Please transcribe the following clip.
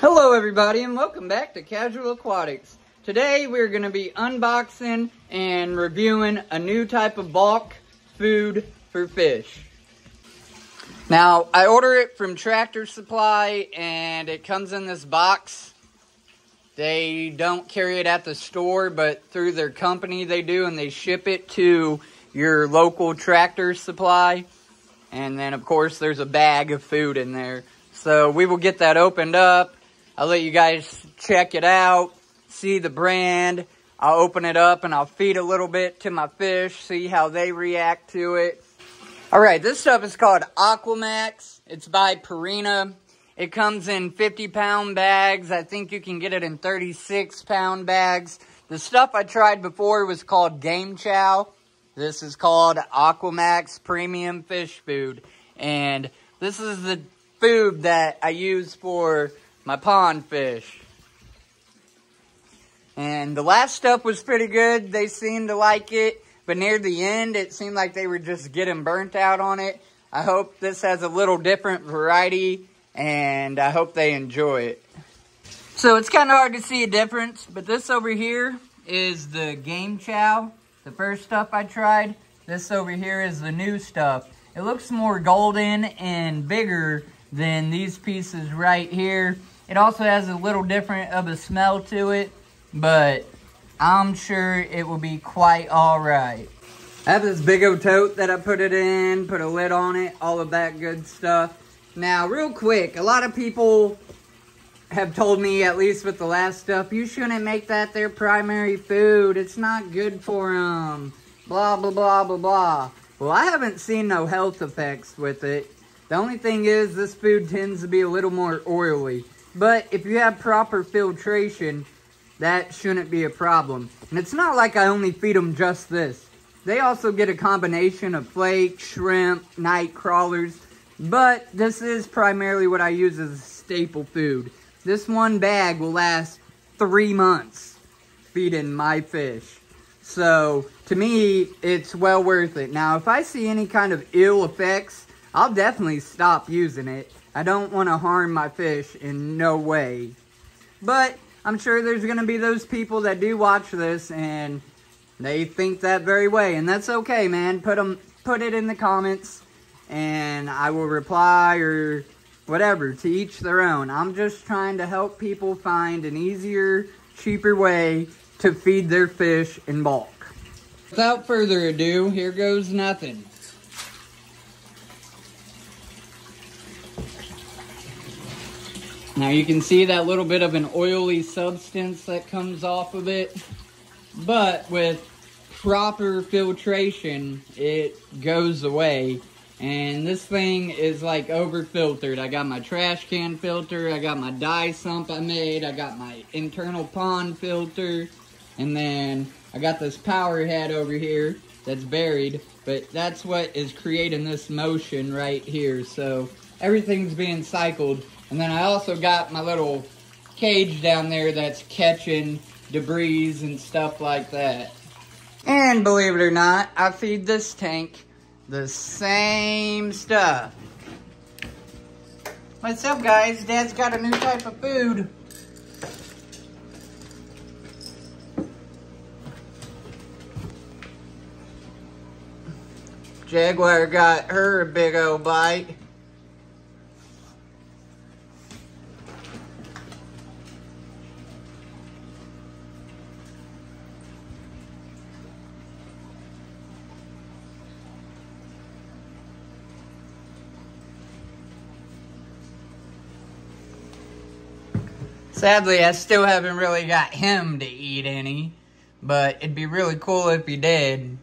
Hello everybody and welcome back to Casual Aquatics. Today we're going to be unboxing and reviewing a new type of bulk food for fish. Now I order it from Tractor Supply and it comes in this box. They don't carry it at the store but through their company they do and they ship it to your local Tractor Supply. And then of course there's a bag of food in there. So we will get that opened up. I'll let you guys check it out, see the brand. I'll open it up and I'll feed a little bit to my fish, see how they react to it. All right, this stuff is called Aquamax. It's by Purina. It comes in 50 pound bags. I think you can get it in 36 pound bags. The stuff I tried before was called Game Chow. This is called Aquamax Premium Fish Food. And this is the food that I use for my pond fish. And the last stuff was pretty good. They seemed to like it. But near the end, it seemed like they were just getting burnt out on it. I hope this has a little different variety. And I hope they enjoy it. So it's kind of hard to see a difference. But this over here is the game chow. The first stuff I tried. This over here is the new stuff. It looks more golden and bigger than these pieces right here. It also has a little different of a smell to it, but I'm sure it will be quite all right. I have this big old tote that I put it in, put a lid on it, all of that good stuff. Now, real quick, a lot of people have told me, at least with the last stuff, you shouldn't make that their primary food. It's not good for them. Blah, blah, blah, blah, blah. Well, I haven't seen no health effects with it. The only thing is, this food tends to be a little more oily. But if you have proper filtration, that shouldn't be a problem. And it's not like I only feed them just this. They also get a combination of flake, shrimp, night crawlers. But this is primarily what I use as a staple food. This one bag will last three months feeding my fish. So, to me, it's well worth it. Now, if I see any kind of ill effects, I'll definitely stop using it. I don't want to harm my fish in no way. But I'm sure there's going to be those people that do watch this and they think that very way. And that's okay, man. Put, them, put it in the comments and I will reply or whatever. To each their own. I'm just trying to help people find an easier, cheaper way to feed their fish in bulk. Without further ado, here goes nothing. Now you can see that little bit of an oily substance that comes off of it. But with proper filtration, it goes away. And this thing is like over filtered. I got my trash can filter, I got my dye sump I made, I got my internal pond filter, and then I got this power head over here that's buried. But that's what is creating this motion right here. So everything's being cycled and then I also got my little cage down there that's catching debris and stuff like that. And believe it or not, I feed this tank the same stuff. What's up guys? Dad's got a new type of food. Jaguar got her a big old bite. Sadly, I still haven't really got him to eat any, but it'd be really cool if he did.